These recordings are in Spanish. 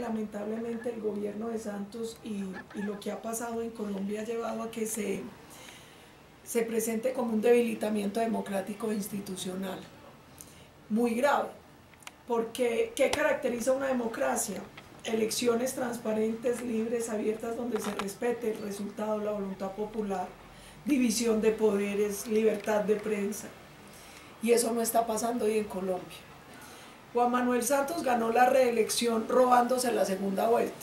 lamentablemente el gobierno de Santos y, y lo que ha pasado en Colombia ha llevado a que se, se presente como un debilitamiento democrático e institucional muy grave. Porque, ¿qué caracteriza una democracia? Elecciones transparentes, libres, abiertas, donde se respete el resultado, la voluntad popular, división de poderes, libertad de prensa. Y eso no está pasando hoy en Colombia. Juan Manuel Santos ganó la reelección robándose la segunda vuelta,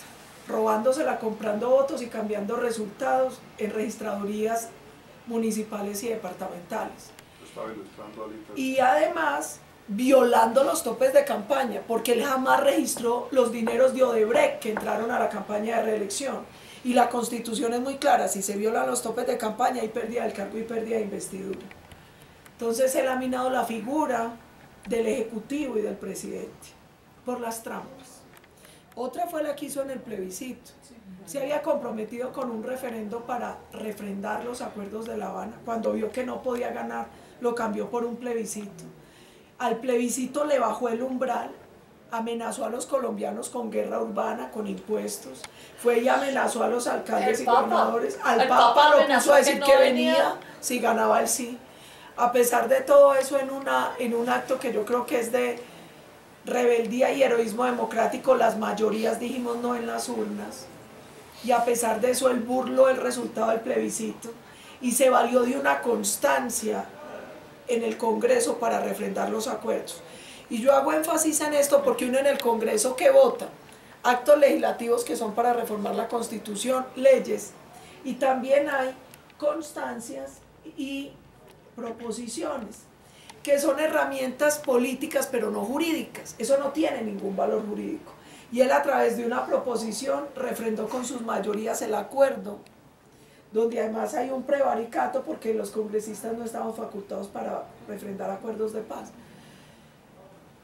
robándosela comprando votos y cambiando resultados en registradurías municipales y departamentales. Y además violando los topes de campaña, porque él jamás registró los dineros de Odebrecht que entraron a la campaña de reelección. Y la constitución es muy clara, si se violan los topes de campaña hay pérdida del cargo y pérdida de investidura. Entonces él ha minado la figura del Ejecutivo y del presidente por las trampas. Otra fue la que hizo en el plebiscito. Se había comprometido con un referendo para refrendar los acuerdos de La Habana. Cuando vio que no podía ganar, lo cambió por un plebiscito. Al plebiscito le bajó el umbral, amenazó a los colombianos con guerra urbana, con impuestos, fue y amenazó a los alcaldes y gobernadores, al Papa, lo puso a decir que, venía si ganaba el sí. A pesar de todo eso en, una, en un acto que yo creo que es de rebeldía y heroísmo democrático, las mayorías dijimos no en las urnas. Y a pesar de eso, él burló el resultado del plebiscito y se valió de una constancia en el Congreso para refrendar los acuerdos. Y yo hago énfasis en esto porque uno en el Congreso que vota actos legislativos que son para reformar la Constitución, leyes, y también hay constancias y proposiciones que son herramientas políticas pero no jurídicas. Eso no tiene ningún valor jurídico. Y él a través de una proposición refrendó con sus mayorías el acuerdo, donde además hay un prevaricato porque los congresistas no estaban facultados para refrendar acuerdos de paz.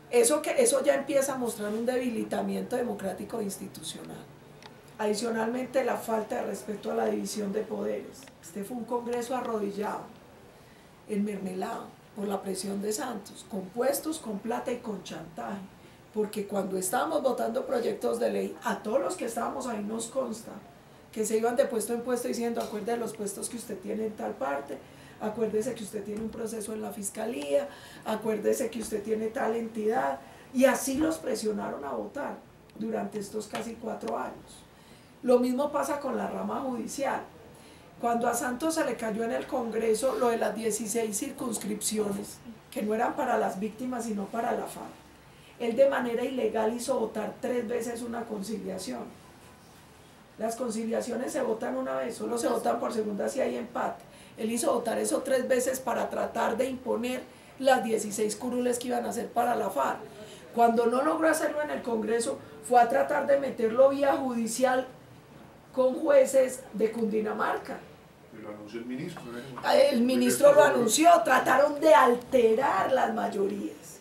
Eso, que, eso ya empieza a mostrar un debilitamiento democrático e institucional. Adicionalmente, la falta de respeto a la división de poderes. Este fue un congreso arrodillado, enmermelado por la presión de Santos, con puestos, con plata y con chantaje. Porque cuando estábamos votando proyectos de ley, a todos los que estábamos ahí nos consta que se iban de puesto en puesto diciendo, acuerde los puestos que usted tiene en tal parte, acuérdese que usted tiene un proceso en la fiscalía, acuérdese que usted tiene tal entidad, y así los presionaron a votar durante estos casi cuatro años. Lo mismo pasa con la rama judicial. Cuando a Santos se le cayó en el Congreso lo de las 16 circunscripciones, que no eran para las víctimas sino para la FARC, él de manera ilegal hizo votar tres veces una conciliación. Las conciliaciones se votan una vez, solo se votan por segunda si hay empate. Él hizo votar eso tres veces para tratar de imponer las 16 curules que iban a hacer para la FARC. Cuando no logró hacerlo en el Congreso, fue a tratar de meterlo vía judicial con jueces de Cundinamarca. Lo anunció el ministro. Ah, el ministro lo anunció, trataron de alterar las mayorías.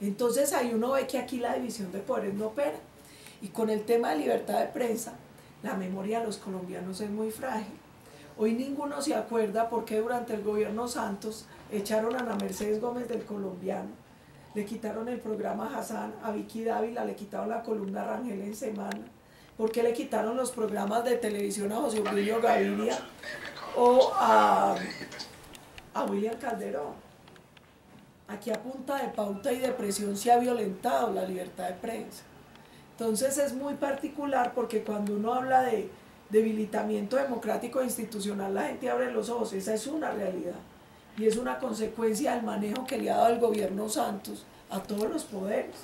Entonces ahí uno ve que aquí la división de poderes no opera. Y con el tema de libertad de prensa, la memoria de los colombianos es muy frágil. Hoy ninguno se acuerda porque durante el gobierno Santos echaron a Ana Mercedes Gómez del colombiano, le quitaron el programa Hassan, a Vicky Dávila le quitaron la columna Rangel en semana, porque le quitaron los programas de televisión a José Julio Gaviria o a, a William Calderón. Aquí a punta de pauta y de presión se ha violentado la libertad de prensa. Entonces es muy particular porque cuando uno habla de debilitamiento democrático e institucional, la gente abre los ojos, esa es una realidad. Y es una consecuencia del manejo que le ha dado el gobierno Santos a todos los poderes.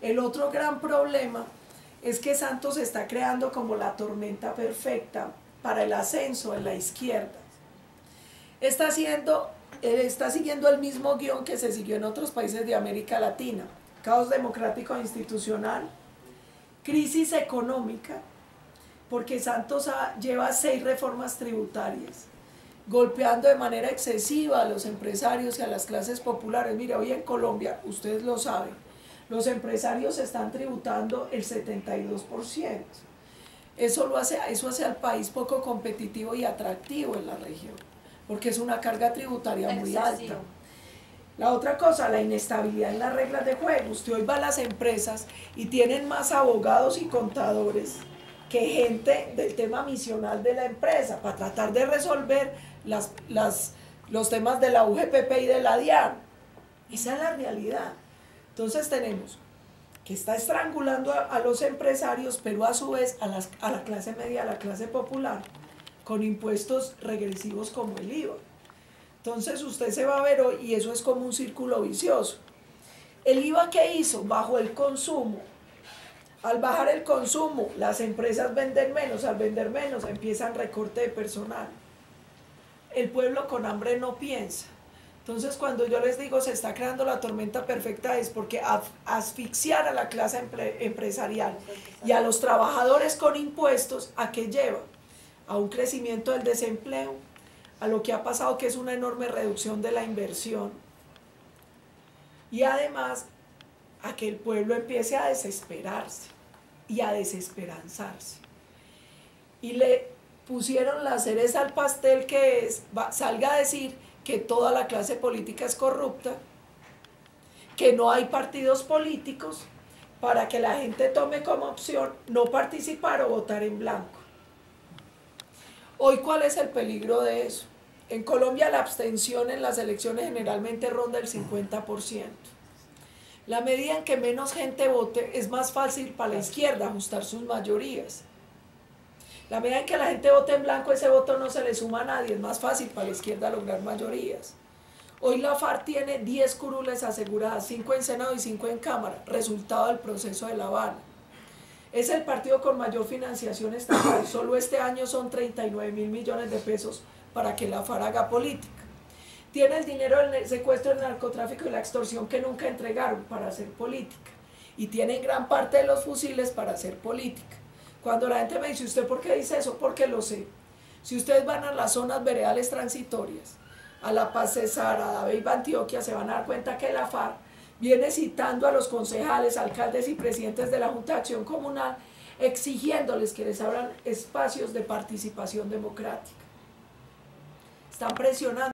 El otro gran problema es que Santos está creando como la tormenta perfecta para el ascenso en la izquierda. Está, haciendo, está siguiendo el mismo guion que se siguió en otros países de América Latina. Caos democrático e institucional, crisis económica, porque Santos lleva seis reformas tributarias, golpeando de manera excesiva a los empresarios y a las clases populares. Mire, hoy en Colombia, ustedes lo saben, los empresarios están tributando el 72%. Eso, lo hace, eso hace al país poco competitivo y atractivo en la región, porque es una carga tributaria muy alta. La otra cosa, la inestabilidad en las reglas de juego. Usted hoy va a las empresas y tienen más abogados y contadores que gente del tema misional de la empresa para tratar de resolver las, las, los temas de la UGPP y de la DIAN. Esa es la realidad. Entonces tenemos que está estrangulando a, los empresarios, pero a su vez a, las, a la clase media, a la clase popular, con impuestos regresivos como el IVA. Entonces usted se va a ver hoy y eso es como un círculo vicioso. El IVA que hizo bajo el consumo, al bajar el consumo, las empresas venden menos, al vender menos empiezan recorte de personal. El pueblo con hambre no piensa. Entonces cuando yo les digo se está creando la tormenta perfecta es porque asfixiar a la clase empresarial y a los trabajadores con impuestos, ¿a qué lleva? A un crecimiento del desempleo, a lo que ha pasado que es una enorme reducción de la inversión y además a que el pueblo empiece a desesperarse y a desesperanzarse. Y le pusieron la cereza al pastel que es, salga a decir que toda la clase política es corrupta, que no hay partidos políticos para que la gente tome como opción no participar o votar en blanco. Hoy, ¿cuál es el peligro de eso? En Colombia la abstención en las elecciones generalmente ronda el 50%. La medida en que menos gente vote es más fácil para la izquierda ajustar sus mayorías. La medida en que la gente vote en blanco, ese voto no se le suma a nadie, es más fácil para la izquierda lograr mayorías. Hoy la FARC tiene 10 curules aseguradas, 5 en Senado y 5 en Cámara, resultado del proceso de La Habana. Es el partido con mayor financiación estatal, solo este año son 39 mil millones de pesos para que la FARC haga política. Tiene el dinero del secuestro, el narcotráfico y la extorsión que nunca entregaron para hacer política. Y tiene gran parte de los fusiles para hacer política. Cuando la gente me dice, ¿usted por qué dice eso? Porque lo sé. Si ustedes van a las zonas veredales transitorias, a La Paz Cesar, a David Antioquia, se van a dar cuenta que la FARC viene citando a los concejales, alcaldes y presidentes de la Junta de Acción Comunal, exigiéndoles que les abran espacios de participación democrática. Están presionando.